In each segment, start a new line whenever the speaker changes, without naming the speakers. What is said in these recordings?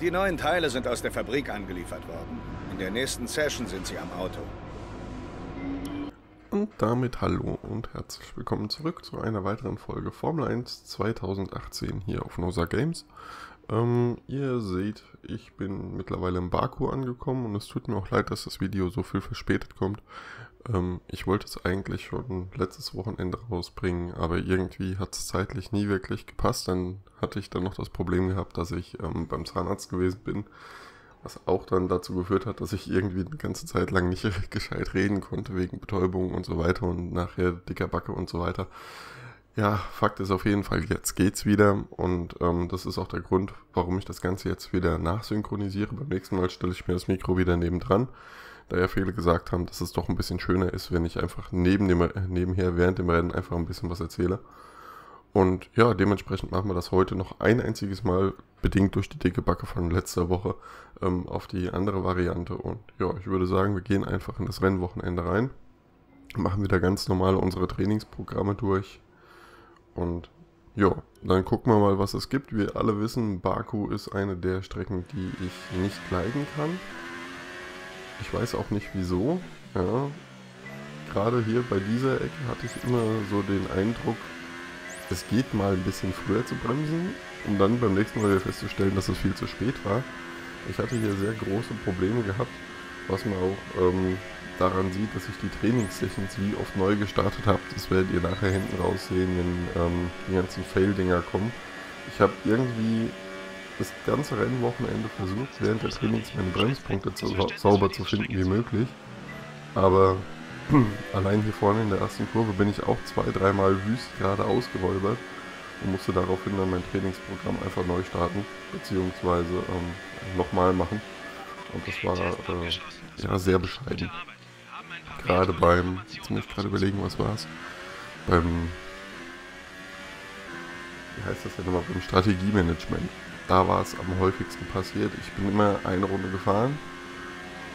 Die neuen Teile sind aus der Fabrik angeliefert worden. In der nächsten Session sind sie am Auto.
Und damit hallo und herzlich willkommen zurück zu einer weiteren Folge Formel 1 2018 hier auf Nosa Games. Ähm, ihr seht, ich bin mittlerweile in Baku angekommen und es tut mir auch leid, dass das Video so viel verspätet kommt. Ähm, ich wollte es eigentlich schon letztes Wochenende rausbringen, aber irgendwie hat es zeitlich nie wirklich gepasst. Dann hatte ich dann noch das Problem gehabt, dass ich ähm, beim Zahnarzt gewesen bin, was auch dann dazu geführt hat, dass ich irgendwie eine ganze Zeit lang nicht gescheit reden konnte wegen Betäubung und so weiter und nachher dicker Backe und so weiter. Ja, Fakt ist auf jeden Fall, jetzt geht's wieder und ähm, das ist auch der Grund, warum ich das Ganze jetzt wieder nachsynchronisiere. Beim nächsten Mal stelle ich mir das Mikro wieder nebendran, da ja viele gesagt haben, dass es doch ein bisschen schöner ist, wenn ich einfach neben dem, nebenher während dem Rennen einfach ein bisschen was erzähle. Und ja, dementsprechend machen wir das heute noch ein einziges Mal, bedingt durch die dicke Backe von letzter Woche, ähm, auf die andere Variante. Und ja, ich würde sagen, wir gehen einfach in das Rennwochenende rein, machen wieder ganz normal unsere Trainingsprogramme durch und ja, dann gucken wir mal, was es gibt. Wir alle wissen, Baku ist eine der Strecken, die ich nicht leiden kann. Ich weiß auch nicht wieso. Ja. Gerade hier bei dieser Ecke hatte ich immer so den Eindruck, es geht mal ein bisschen früher zu bremsen, um dann beim nächsten Mal wieder festzustellen, dass es viel zu spät war. Ich hatte hier sehr große Probleme gehabt, was man auch ähm, daran sieht, dass ich die Trainingssessions wie oft neu gestartet habe. Das werdet ihr nachher hinten raus sehen, wenn ähm, die ganzen Fail-Dinger kommen. Ich habe irgendwie das ganze Rennwochenende versucht, während der Trainings meine Bremspunkte so sauber zu finden wie möglich. Aber allein hier vorne in der ersten Kurve bin ich auch zwei, dreimal wüst gerade ausgeräubert und musste daraufhin dann mein Trainingsprogramm einfach neu starten, beziehungsweise ähm, nochmal machen. Und das war äh, ja sehr bescheiden gerade beim, jetzt muss ich gerade überlegen, was war es, beim, wie heißt das denn nochmal, beim Strategiemanagement. Da war es am häufigsten passiert. Ich bin immer eine Runde gefahren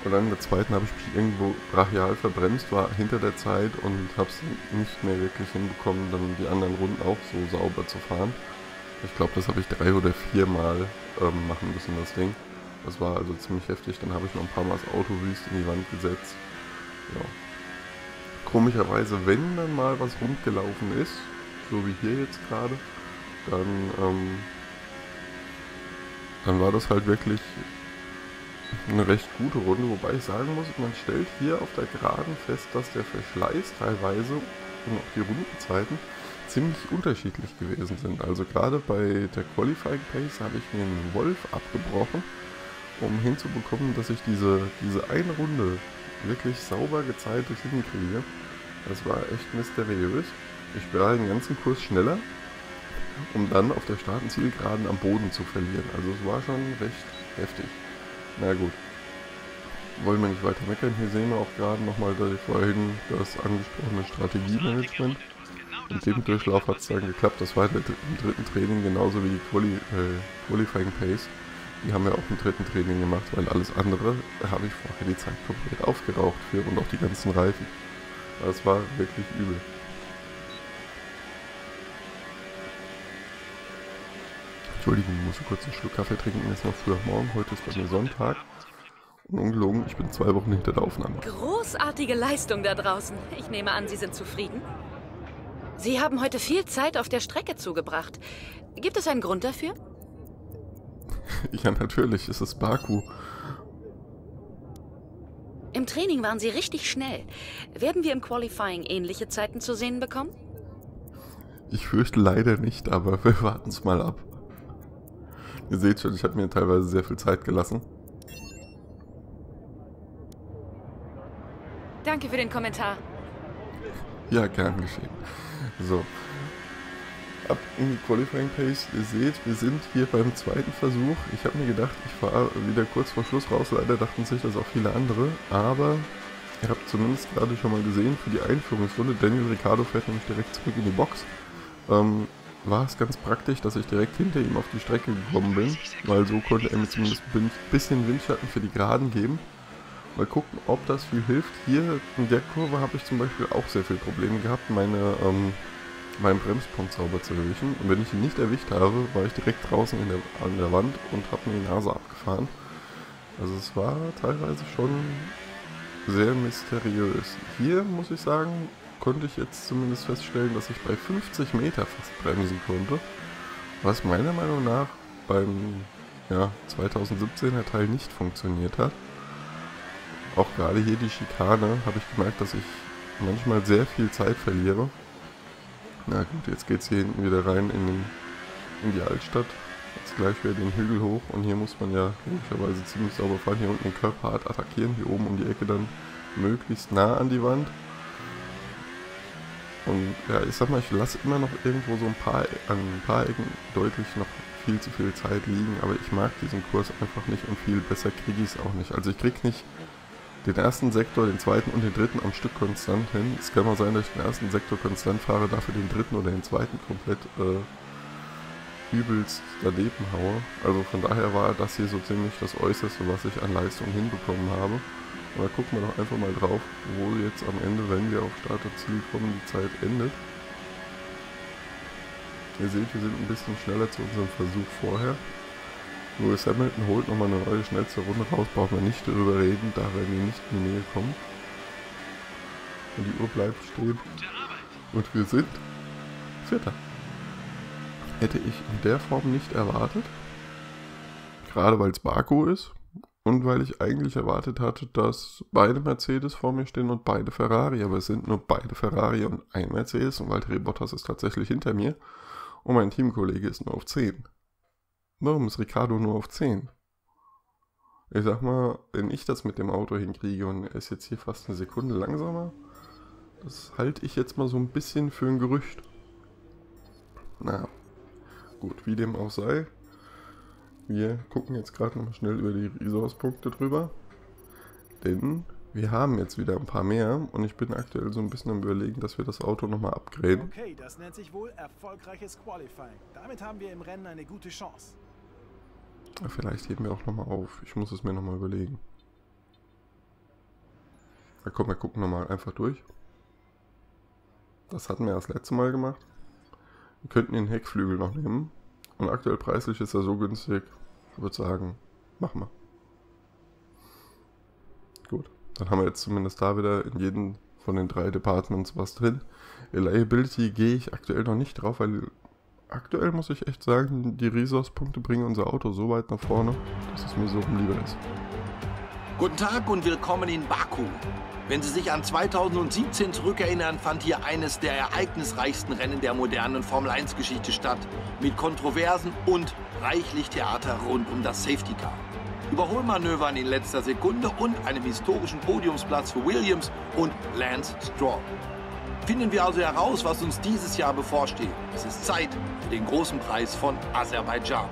und dann in der zweiten habe ich mich irgendwo brachial verbremst, war hinter der Zeit und habe es nicht mehr wirklich hinbekommen, dann die anderen Runden auch so sauber zu fahren. Ich glaube, das habe ich drei oder vier Mal ähm, machen müssen, das Ding. Das war also ziemlich heftig. Dann habe ich noch ein paar Mal das Auto wüst in die Wand gesetzt. Ja. Komischerweise, wenn dann mal was rundgelaufen ist, so wie hier jetzt gerade, dann, ähm, dann war das halt wirklich eine recht gute Runde, wobei ich sagen muss, man stellt hier auf der Geraden fest, dass der Verschleiß teilweise und auch die Rundenzeiten ziemlich unterschiedlich gewesen sind. Also gerade bei der Qualifying Pace habe ich mir einen Wolf abgebrochen, um hinzubekommen, dass ich diese, diese eine Runde wirklich sauber gezeichnet hinkriege. Das war echt mysteriös. Ich war den ganzen Kurs schneller, um dann auf der Start- und Zielgeraden am Boden zu verlieren. Also es war schon recht heftig. Na gut. Wollen wir nicht weiter meckern. Hier sehen wir auch gerade nochmal vorhin das angesprochene Strategiemanagement. In dem Durchlauf hat es dann geklappt. Das war im dritten Training genauso wie die Quali äh, Qualifying Pace. Die haben wir auch im dritten Training gemacht, weil alles andere habe ich vorher die Zeit komplett aufgeraucht für und auch die ganzen Reifen. Das war wirklich übel. Entschuldigung, ich muss kurz einen Schluck Kaffee trinken. Es ist noch früh am Morgen. Heute ist bei mir Sonntag. Und ungelogen, ich bin zwei Wochen hinter der Aufnahme.
Großartige Leistung da draußen. Ich nehme an, Sie sind zufrieden. Sie haben heute viel Zeit auf der Strecke zugebracht. Gibt es einen Grund dafür?
ja, natürlich. Es ist Baku.
Im Training waren Sie richtig schnell. Werden wir im Qualifying ähnliche Zeiten zu sehen bekommen?
Ich fürchte leider nicht, aber wir warten es mal ab. Ihr seht schon, ich habe mir teilweise sehr viel Zeit gelassen.
Danke für den Kommentar.
Ja, gern geschehen. So, ab in die Qualifying Pace. Ihr seht, wir sind hier beim zweiten Versuch. Ich habe mir gedacht, ich fahre wieder kurz vor Schluss raus. Leider dachten sich das auch viele andere. Aber ihr habt zumindest gerade schon mal gesehen, für die Einführungsrunde, Daniel Ricciardo fährt nämlich direkt zurück in die Box. Ähm, war es ganz praktisch, dass ich direkt hinter ihm auf die Strecke gekommen bin, weil so konnte er mir zumindest ein bisschen Windschatten für die Geraden geben. Mal gucken, ob das viel hilft. Hier in der Kurve habe ich zum Beispiel auch sehr viel Probleme gehabt. Meine ähm, meinen Bremspunkt sauber zu erwischen. Und wenn ich ihn nicht erwischt habe, war ich direkt draußen der, an der Wand und habe mir die Nase abgefahren. Also es war teilweise schon sehr mysteriös. Hier muss ich sagen, konnte ich jetzt zumindest feststellen, dass ich bei 50 Meter fast bremsen konnte. Was meiner Meinung nach beim ja, 2017er Teil nicht funktioniert hat. Auch gerade hier die Schikane habe ich gemerkt, dass ich manchmal sehr viel Zeit verliere. Na gut, jetzt geht es hier hinten wieder rein in, den, in die Altstadt. Jetzt gleich wieder den Hügel hoch und hier muss man ja logischerweise ziemlich sauber fahren. Hier unten den Körper hart attackieren, hier oben um die Ecke dann möglichst nah an die Wand. Und ja, ich sag mal, ich lasse immer noch irgendwo so ein paar, an ein paar Ecken deutlich noch viel zu viel Zeit liegen, aber ich mag diesen Kurs einfach nicht und viel besser kriege ich es auch nicht. Also ich krieg nicht den ersten Sektor, den zweiten und den dritten am Stück konstant hin. Es kann mal sein, dass ich den ersten Sektor konstant fahre, dafür den dritten oder den zweiten komplett äh, übelst daneben haue. Also von daher war das hier so ziemlich das Äußerste, was ich an Leistung hinbekommen habe. Und da gucken wir doch einfach mal drauf, wo jetzt am Ende, wenn wir auf Start und Ziel kommen, die Zeit endet. Ihr seht, wir sind ein bisschen schneller zu unserem Versuch vorher. Lewis Hamilton holt nochmal eine neue schnellste Runde raus, brauchen wir nicht darüber reden, da werden wir nicht in die Nähe kommen. Und die Uhr bleibt stehen. Und wir sind Vierter hätte ich in der Form nicht erwartet. Gerade weil es Baku ist und weil ich eigentlich erwartet hatte, dass beide Mercedes vor mir stehen und beide Ferrari, aber es sind nur beide Ferrari und ein Mercedes und Valtteri Bottas ist tatsächlich hinter mir und mein Teamkollege ist nur auf 10. Warum ist Ricardo nur auf 10? Ich sag mal, wenn ich das mit dem Auto hinkriege und er ist jetzt hier fast eine Sekunde langsamer, das halte ich jetzt mal so ein bisschen für ein Gerücht. Na, Gut, wie dem auch sei. Wir gucken jetzt gerade noch schnell über die Resource-Punkte drüber. Denn wir haben jetzt wieder ein paar mehr und ich bin aktuell so ein bisschen am überlegen, dass wir das Auto nochmal upgraden.
Okay, das nennt sich wohl erfolgreiches Qualifying. Damit haben wir im Rennen eine gute Chance.
Vielleicht heben wir auch nochmal auf. Ich muss es mir nochmal überlegen. Na komm, wir gucken nochmal einfach durch. Das hatten wir das letzte Mal gemacht. Wir könnten den Heckflügel noch nehmen. Und aktuell preislich ist er so günstig. Ich würde sagen, machen wir. Gut, dann haben wir jetzt zumindest da wieder in jedem von den drei Departments was drin. Reliability gehe ich aktuell noch nicht drauf, weil aktuell muss ich echt sagen, die Resource-Punkte bringen unser Auto so weit nach vorne, dass es mir so lieber ist.
Guten Tag und willkommen in Baku. Wenn Sie sich an 2017 zurückerinnern, fand hier eines der ereignisreichsten Rennen der modernen Formel-1-Geschichte statt, mit Kontroversen und reichlich Theater rund um das Safety Car. Überholmanövern in letzter Sekunde und einem historischen Podiumsplatz für Williams und Lance Stroll. Finden wir also heraus, was uns dieses Jahr bevorsteht. Es ist Zeit für den großen Preis von Aserbaidschan.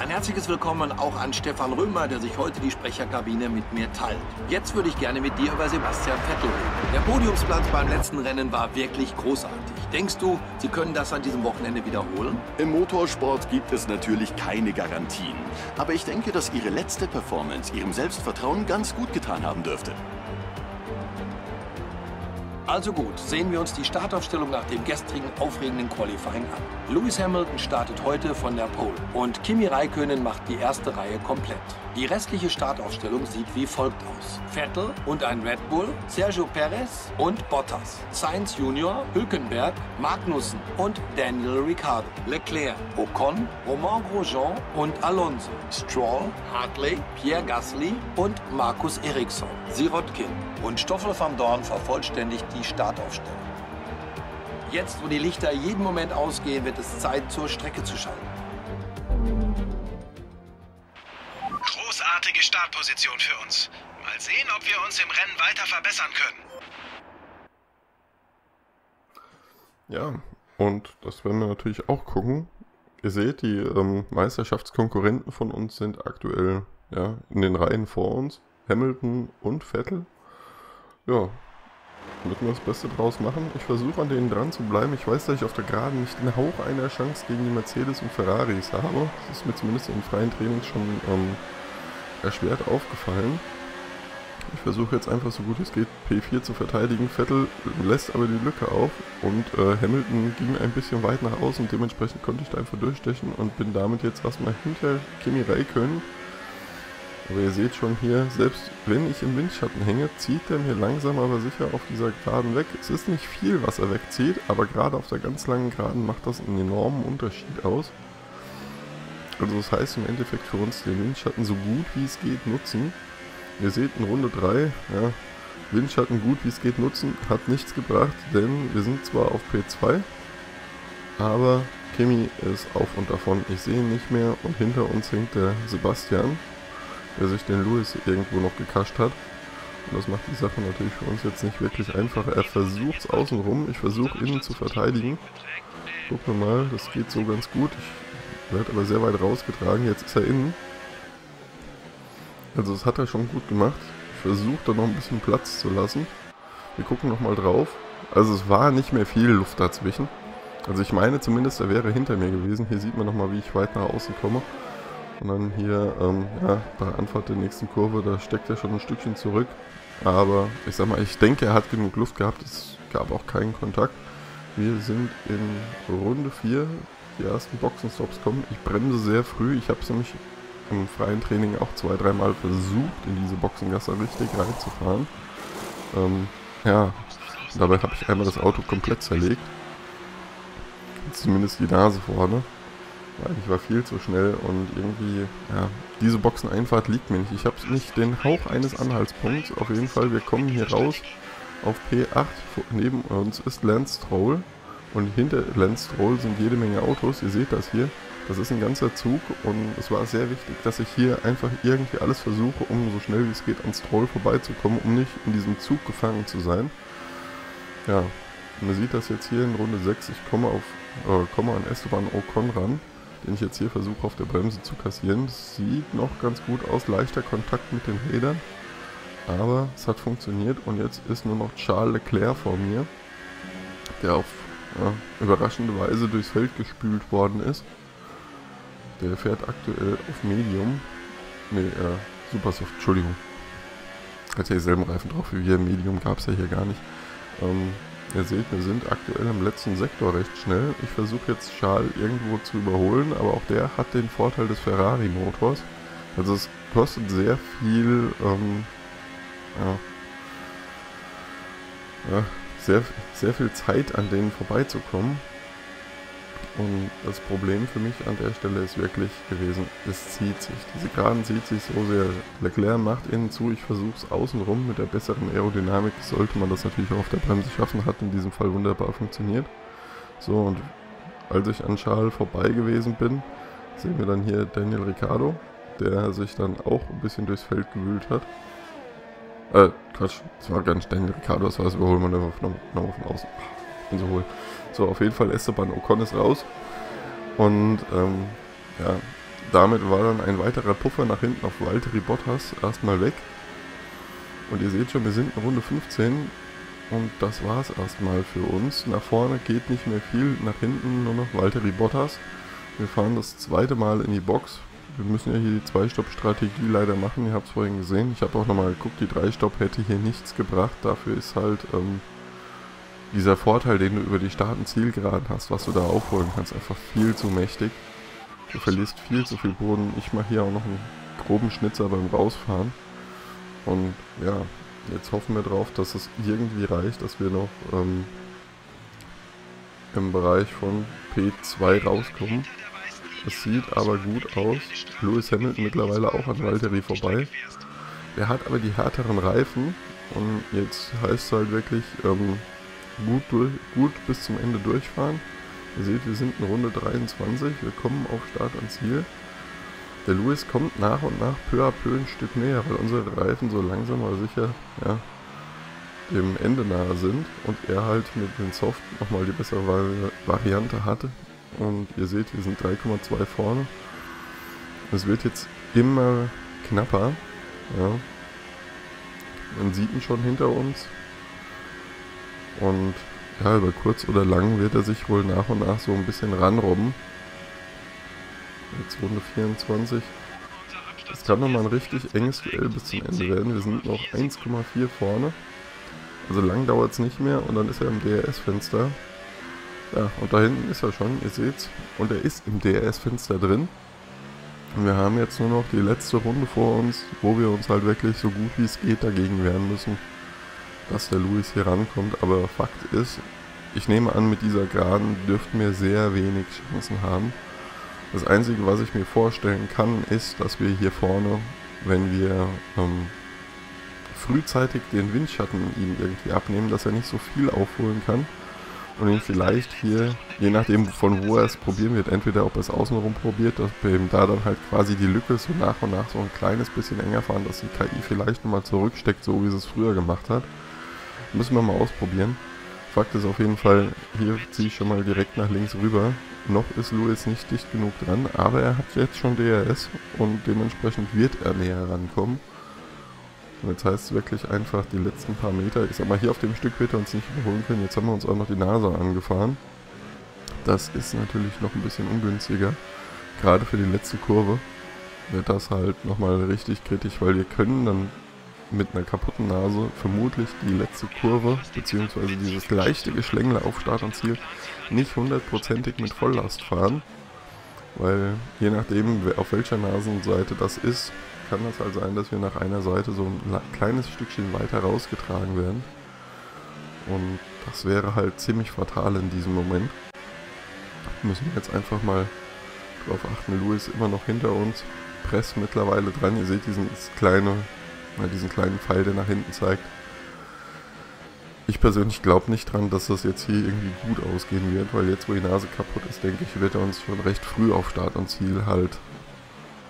Ein herzliches Willkommen auch an Stefan Römer, der sich heute die Sprecherkabine mit mir teilt. Jetzt würde ich gerne mit dir über Sebastian Vettel reden. Der Podiumsplatz beim letzten Rennen war wirklich großartig. Denkst du, Sie können das an diesem Wochenende wiederholen?
Im Motorsport gibt es natürlich keine Garantien. Aber ich denke, dass Ihre letzte Performance Ihrem Selbstvertrauen ganz gut getan haben dürfte.
Also gut, sehen wir uns die Startaufstellung nach dem gestrigen aufregenden Qualifying an. Lewis Hamilton startet heute von der Pole und Kimi Räikkönen macht die erste Reihe komplett. Die restliche Startaufstellung sieht wie folgt aus. Vettel und ein Red Bull, Sergio Perez und Bottas, Sainz Junior, Hülkenberg, Magnussen und Daniel Ricciardo, Leclerc, Ocon, Romain Grosjean und Alonso, Stroll, Hartley, Pierre Gasly und Markus Ericsson, Sirotkin und Stoffel van Dorn vervollständigt die Startaufstellung. Jetzt, wo die Lichter jeden Moment ausgehen, wird es Zeit, zur Strecke zu schalten.
Großartige Startposition für uns. Mal sehen, ob wir uns im Rennen weiter verbessern können.
Ja, und das werden wir natürlich auch gucken. Ihr seht, die ähm, Meisterschaftskonkurrenten von uns sind aktuell ja, in den Reihen vor uns. Hamilton und Vettel. Ja, müssen wir das Beste draus machen. Ich versuche an denen dran zu bleiben. Ich weiß, dass ich auf der Geraden nicht den Hauch einer Chance gegen die Mercedes und Ferraris habe. Das ist mir zumindest in freien Trainings schon ähm, erschwert aufgefallen. Ich versuche jetzt einfach so gut es geht P4 zu verteidigen. Vettel lässt aber die Lücke auf und äh, Hamilton ging ein bisschen weit nach außen. Dementsprechend konnte ich da einfach durchstechen und bin damit jetzt erstmal hinter Kimi Räikkönen. Aber ihr seht schon hier, selbst wenn ich im Windschatten hänge, zieht er mir langsam aber sicher auf dieser Geraden weg. Es ist nicht viel, was er wegzieht, aber gerade auf der ganz langen Geraden macht das einen enormen Unterschied aus. Also das heißt im Endeffekt für uns den Windschatten so gut wie es geht nutzen. Ihr seht in Runde 3, ja, Windschatten gut wie es geht nutzen, hat nichts gebracht, denn wir sind zwar auf P2, aber Kimi ist auf und davon. Ich sehe ihn nicht mehr und hinter uns hängt der Sebastian der sich den Lewis irgendwo noch gekascht hat. Und das macht die Sache natürlich für uns jetzt nicht wirklich einfacher. Er versucht es außenrum, ich versuche innen zu verteidigen. Gucken wir mal, das geht so ganz gut. Ich werde aber sehr weit rausgetragen. Jetzt ist er innen. Also das hat er schon gut gemacht. Ich versuche da noch ein bisschen Platz zu lassen. Wir gucken nochmal drauf. Also es war nicht mehr viel Luft dazwischen. Also ich meine zumindest, er wäre hinter mir gewesen. Hier sieht man nochmal, wie ich weit nach außen komme. Und dann hier, ähm, ja, bei Anfahrt der nächsten Kurve, da steckt er schon ein Stückchen zurück. Aber ich sag mal, ich denke, er hat genug Luft gehabt. Es gab auch keinen Kontakt. Wir sind in Runde 4. Die ersten Boxenstops kommen. Ich bremse sehr früh. Ich habe es nämlich im freien Training auch zwei, dreimal versucht, in diese Boxengasse richtig reinzufahren. Ähm, ja, dabei habe ich einmal das Auto komplett zerlegt. Zumindest die Nase vorne. Weil ich war viel zu schnell und irgendwie, ja, diese Boxeneinfahrt liegt mir nicht. Ich habe nicht den Hauch eines Anhaltspunkts. Auf jeden Fall, wir kommen hier raus auf P8. Neben uns ist Lance Stroll und hinter Lance Stroll sind jede Menge Autos. Ihr seht das hier. Das ist ein ganzer Zug und es war sehr wichtig, dass ich hier einfach irgendwie alles versuche, um so schnell wie es geht an Stroll vorbeizukommen, um nicht in diesem Zug gefangen zu sein. Ja, man sieht das jetzt hier in Runde 6. Ich komme auf äh, komme an Esteban Ocon ran den ich jetzt hier versuche auf der Bremse zu kassieren. Sieht noch ganz gut aus, leichter Kontakt mit den Rädern. Aber es hat funktioniert und jetzt ist nur noch Charles Leclerc vor mir, der auf ja, überraschende Weise durchs Feld gespült worden ist. Der fährt aktuell auf Medium. Ne, äh, Supersoft, Entschuldigung. Hat ja dieselben Reifen drauf wie wir. Medium gab es ja hier gar nicht. Ähm, Ihr seht, wir sind aktuell im letzten Sektor recht schnell. Ich versuche jetzt Charles irgendwo zu überholen, aber auch der hat den Vorteil des Ferrari-Motors. Also es kostet sehr viel, ähm, ja, ja, sehr, sehr viel Zeit, an denen vorbeizukommen. Und das Problem für mich an der Stelle ist wirklich gewesen, es zieht sich. Diese Geraden zieht sich so sehr. Leclerc macht innen zu, ich versuche es außenrum mit der besseren Aerodynamik. Sollte man das natürlich auch auf der Bremse schaffen, hat in diesem Fall wunderbar funktioniert. So, und als ich an Charles vorbei gewesen bin, sehen wir dann hier Daniel Ricciardo, der sich dann auch ein bisschen durchs Feld gewühlt hat. Äh, Quatsch, das war gar nicht Daniel Ricciardo, das war das Überholmanöver von, von außen. Ich bin so hohl. So, auf jeden Fall Esteban Ocon ist raus. Und ähm, ja, damit war dann ein weiterer Puffer nach hinten auf Valtteri Bottas erstmal weg. Und ihr seht schon, wir sind in Runde 15 und das war es erstmal für uns. Nach vorne geht nicht mehr viel, nach hinten nur noch Valtteri Bottas. Wir fahren das zweite Mal in die Box. Wir müssen ja hier die Zwei-Stopp-Strategie leider machen, ihr habt es vorhin gesehen. Ich habe auch nochmal geguckt, die Drei-Stopp hätte hier nichts gebracht. Dafür ist halt ähm, dieser Vorteil, den du über die und Zielgeraden hast, was du da aufholen kannst, einfach viel zu mächtig. Du verlierst viel zu viel Boden. Ich mache hier auch noch einen groben Schnitzer beim Rausfahren. Und ja, jetzt hoffen wir drauf, dass es irgendwie reicht, dass wir noch ähm, im Bereich von P2 rauskommen. Es sieht aber gut aus. Lewis Hamilton mittlerweile auch an Valtteri vorbei. Der hat aber die härteren Reifen. Und jetzt heißt es halt wirklich, ähm, gut, durch, gut bis zum Ende durchfahren. Ihr seht, wir sind in Runde 23, wir kommen auf Start und Ziel. Der Lewis kommt nach und nach peu à peu ein Stück näher, weil unsere Reifen so langsam aber sicher ja, dem Ende nahe sind und er halt mit den Soft nochmal die bessere Vari Variante hatte. Und ihr seht, wir sind 3,2 vorne. Es wird jetzt immer knapper. Ja. Man sieht ihn schon hinter uns. Und ja, über kurz oder lang wird er sich wohl nach und nach so ein bisschen ranrobben. Jetzt Runde 24. Es kann nochmal ein richtig enges Duell bis zum Ende werden. Wir sind noch 1,4 vorne. Also lang dauert es nicht mehr und dann ist er im DRS-Fenster. Ja, und da hinten ist er schon, ihr seht's. Und er ist im DRS-Fenster drin. Und wir haben jetzt nur noch die letzte Runde vor uns, wo wir uns halt wirklich so gut wie es geht dagegen wehren müssen, dass der Louis hier rankommt. Aber Fakt ist, ich nehme an, mit dieser Geraden dürften wir sehr wenig Chancen haben. Das Einzige, was ich mir vorstellen kann, ist, dass wir hier vorne, wenn wir ähm, frühzeitig den Windschatten ihm irgendwie abnehmen, dass er nicht so viel aufholen kann und ihn vielleicht hier, je nachdem von wo er es probieren wird, entweder ob er es außenrum probiert, dass wir ihm da dann halt quasi die Lücke so nach und nach so ein kleines bisschen enger fahren, dass die KI vielleicht nochmal zurücksteckt, so wie sie es früher gemacht hat. Müssen wir mal ausprobieren. Fakt ist auf jeden Fall, hier ziehe ich schon mal direkt nach links rüber. Noch ist Louis nicht dicht genug dran, aber er hat jetzt schon DRS und dementsprechend wird er näher rankommen. Und jetzt heißt es wirklich einfach die letzten paar Meter. Ich sag mal, hier auf dem Stück wird er uns nicht überholen können. Jetzt haben wir uns auch noch die Nase angefahren. Das ist natürlich noch ein bisschen ungünstiger. Gerade für die letzte Kurve wird das halt nochmal richtig kritisch, weil wir können dann mit einer kaputten Nase vermutlich die letzte Kurve, beziehungsweise dieses leichte Geschlängel auf Start und Ziel, nicht hundertprozentig mit Volllast fahren. Weil je nachdem, auf welcher Nasenseite das ist, kann das halt sein, dass wir nach einer Seite so ein kleines Stückchen weiter rausgetragen werden. Und das wäre halt ziemlich fatal in diesem Moment. Müssen wir jetzt einfach mal drauf achten. Louis immer noch hinter uns. Press mittlerweile dran. Ihr seht diesen kleine, diesen kleinen Pfeil, der nach hinten zeigt. Ich persönlich glaube nicht dran, dass das jetzt hier irgendwie gut ausgehen wird, weil jetzt, wo die Nase kaputt ist, denke ich, wird er uns schon recht früh auf Start und Ziel halt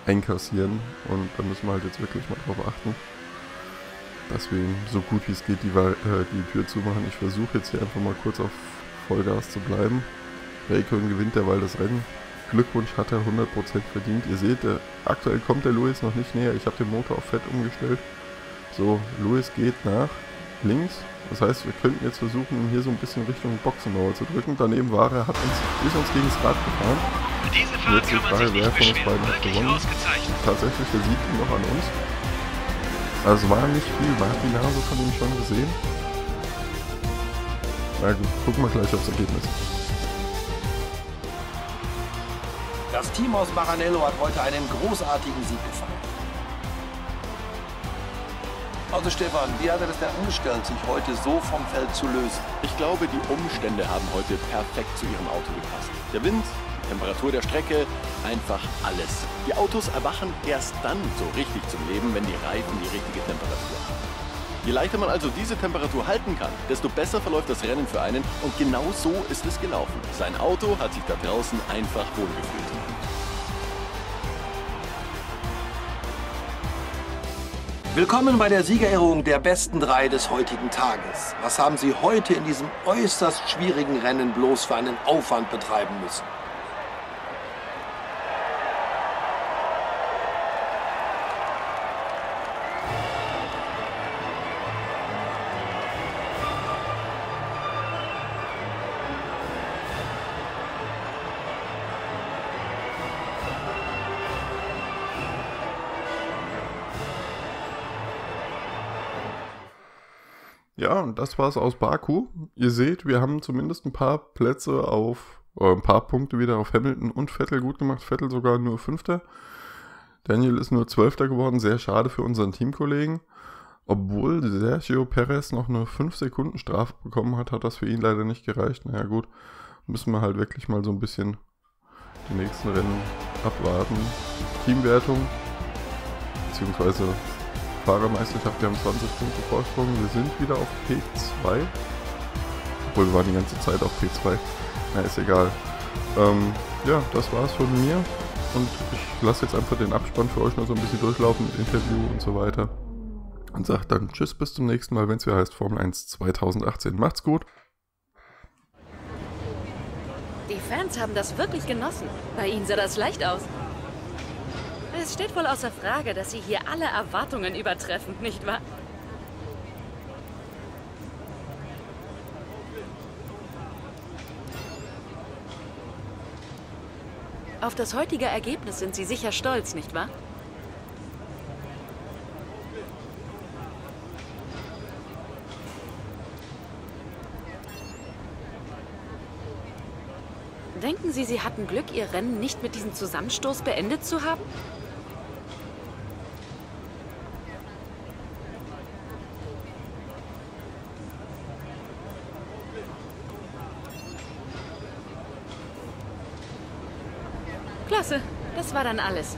einkassieren. Und da müssen wir halt jetzt wirklich mal drauf achten, dass wir ihm so gut wie es geht die, äh, die Tür zumachen. Ich versuche jetzt hier einfach mal kurz auf Vollgas zu bleiben. Raikön gewinnt derweil das Rennen. Glückwunsch hat er 100% verdient. Ihr seht, der, aktuell kommt der Louis noch nicht näher. Ich habe den Motor auf Fett umgestellt. So, Louis geht nach links. Das heißt, wir könnten jetzt versuchen, ihn hier so ein bisschen Richtung Boxenmauer zu drücken. Daneben war er, hat uns, ist uns gegen das Rad gefahren.
Diese Fahrt
Jetzt die Frage, wer von uns beiden hat gewonnen. Tatsächlich, der Sieg ging noch an uns. Also war nicht viel. Man hat die Nase von ihm schon gesehen. Na gut, gucken wir gleich aufs Ergebnis.
Das Team aus Maranello hat heute einen großartigen Sieg gefeiert. Also Stefan, wie hat er das denn angestellt, sich heute so vom Feld zu lösen?
Ich glaube, die Umstände haben heute perfekt zu ihrem Auto gepasst. Der Wind, Temperatur der Strecke, einfach alles. Die Autos erwachen erst dann so richtig zum Leben, wenn die Reifen die richtige Temperatur haben. Je leichter man also diese Temperatur halten kann, desto besser verläuft das Rennen für einen und genau so ist es gelaufen. Sein Auto hat sich da draußen einfach wohlgefühlt.
Willkommen bei der Siegerehrung der besten drei des heutigen Tages. Was haben Sie heute in diesem äußerst schwierigen Rennen bloß für einen Aufwand betreiben müssen?
Ja, und das war's aus Baku. Ihr seht, wir haben zumindest ein paar Plätze auf, äh, ein paar Punkte wieder auf Hamilton und Vettel gut gemacht. Vettel sogar nur Fünfter. Daniel ist nur Zwölfter geworden. Sehr schade für unseren Teamkollegen. Obwohl Sergio Perez noch eine 5 Sekunden Strafe bekommen hat, hat das für ihn leider nicht gereicht. Naja gut, müssen wir halt wirklich mal so ein bisschen die nächsten Rennen abwarten. Teamwertung, beziehungsweise Fahrermeisterschaft, wir haben 20 Punkte Vorsprung. Wir sind wieder auf P2. Obwohl wir waren die ganze Zeit auf P2. Na, ist egal. Ähm, ja, das war's von mir. Und ich lasse jetzt einfach den Abspann für euch noch so ein bisschen durchlaufen mit Interview und so weiter. Und sage dann Tschüss, bis zum nächsten Mal, wenn es wieder heißt Formel 1 2018. Macht's gut.
Die Fans haben das wirklich genossen. Bei ihnen sah das leicht aus. Es steht wohl außer Frage, dass Sie hier alle Erwartungen übertreffen, nicht wahr? Auf das heutige Ergebnis sind Sie sicher stolz, nicht wahr? Denken Sie, Sie hatten Glück, Ihr Rennen nicht mit diesem Zusammenstoß beendet zu haben? Klasse, das war dann alles.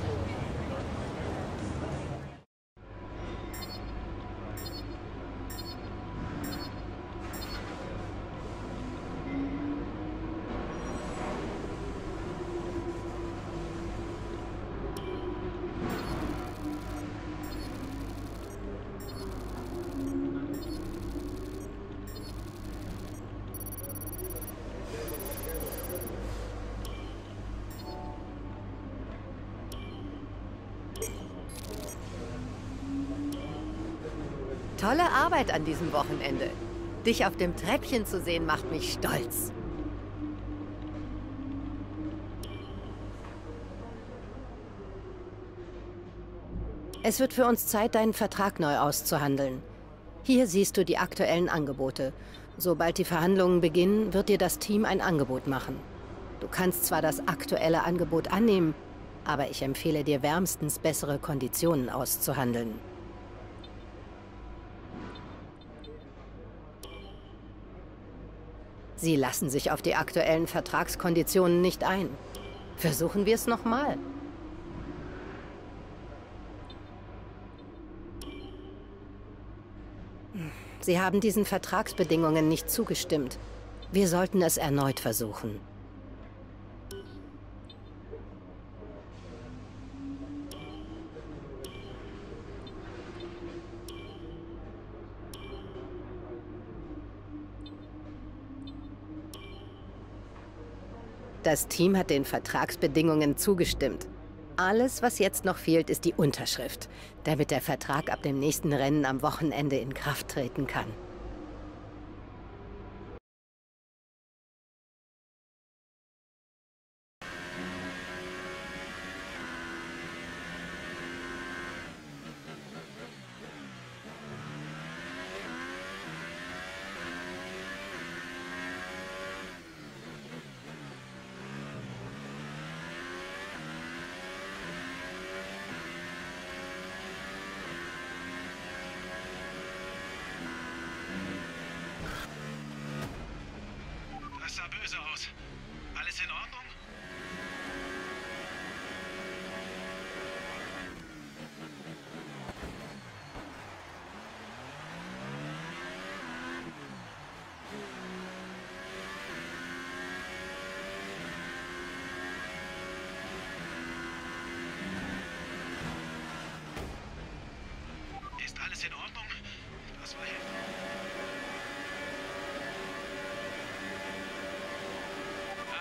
Tolle Arbeit an diesem Wochenende. Dich auf dem Treppchen zu sehen, macht mich stolz. Es wird für uns Zeit, deinen Vertrag neu auszuhandeln. Hier siehst du die aktuellen Angebote. Sobald die Verhandlungen beginnen, wird dir das Team ein Angebot machen. Du kannst zwar das aktuelle Angebot annehmen, aber ich empfehle dir wärmstens bessere Konditionen auszuhandeln. Sie lassen sich auf die aktuellen Vertragskonditionen nicht ein. Versuchen wir es nochmal. Sie haben diesen Vertragsbedingungen nicht zugestimmt. Wir sollten es erneut versuchen. Das Team hat den Vertragsbedingungen zugestimmt. Alles, was jetzt noch fehlt, ist die Unterschrift, damit der Vertrag ab dem nächsten Rennen am Wochenende in Kraft treten kann.
Das sah böse aus. Alles in Ordnung? Ist alles in Ordnung? Das war heftig.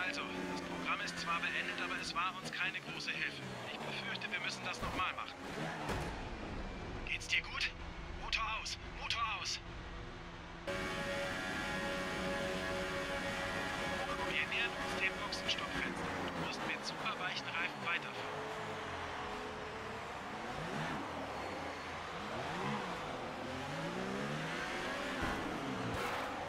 Also, das Programm ist zwar beendet, aber es war uns keine große Hilfe. Ich befürchte, wir müssen das nochmal machen.